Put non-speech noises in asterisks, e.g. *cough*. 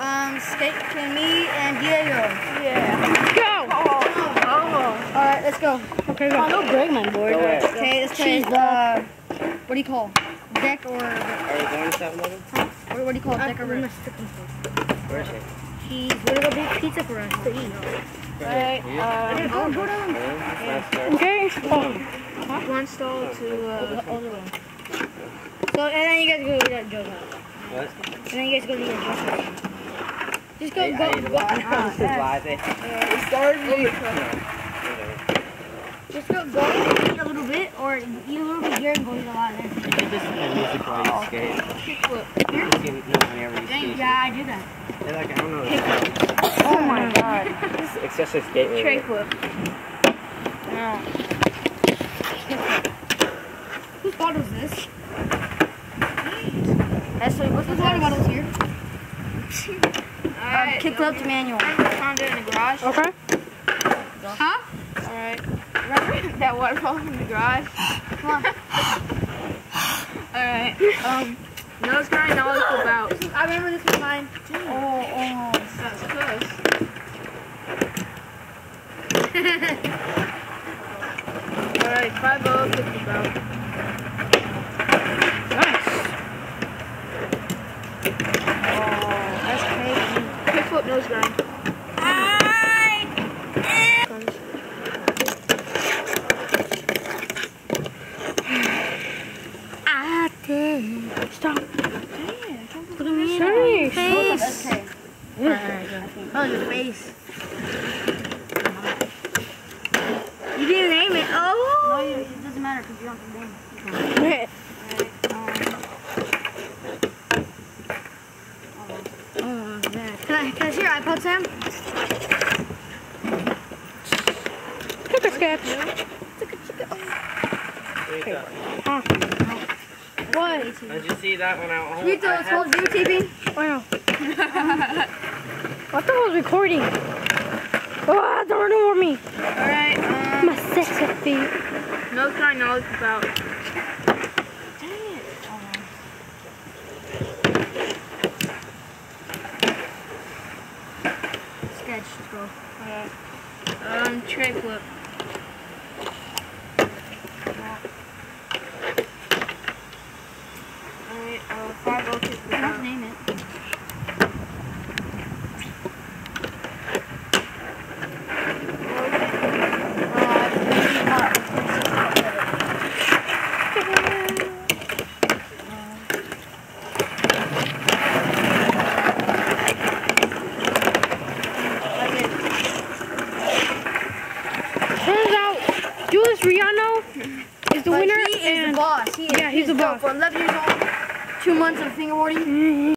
um, skate between me and Diego. Yeah. Go! Oh. All right, let's go. Okay, go. Oh, no break my board. Go. Okay, let's play. Uh, what do you call? Deck or Are we going to 7-Eleven? what, what do you call it? Deck or Uh. Where is it? Cheese. We're gonna go get pizza for us to eat. Alright, uh, Go, go down. Really? Okay. Oh. One stall to uh, So and then you guys go get Joe's house. What? And then you guys go to your Joe's house. Just go, I, go, I ate a go. lot. This is latte. it started me. Just go, go eat a little bit, or eat a little bit here and go eat a lot there. You did this in the music while you skate. Kickflip. You just give- no, whenever you skate. Yeah, I do that. They're like, I don't know. Oh my *laughs* god. It's, it's just a skate Tray flip. No. Whose bottle is this? Ashley, what's the water bottle's here? *laughs* Alright. Kick up to manual. Found it in the garage. Okay. Huh? Alright. Remember that waterfall in the garage? Come on. *laughs* Alright. Um, nose grind, knowledge about. I remember this was mine. Oh, oh. That's close. *laughs* Alright, five oh, fifty about. Nice. Oh, that's crazy. Kickflip, nose grind. I did. Stop. Look at me. Nice. Face. Okay. Oh, your face. You didn't name it. Oh. No, you, it doesn't matter because you don't have to name it. Oh, yeah. Can I, can I see your iPod, Sam? Take a sketch. Uh, huh. What? Did you see that when I You thought it was called videotaping? Wow. I thought *laughs* I was recording. Ah, don't remove me. Alright, um, My sexy feet. nose grind, knowledge about. Sketch, bro. Um, tray flip. Alright, uh, five five oh, You don't have to about. name it. Turns out, Julius Reano is the But winner. he is and the boss. He is. Yeah, he's the dope. boss. For 11 years old, two months of fingerboarding. Mm-hmm.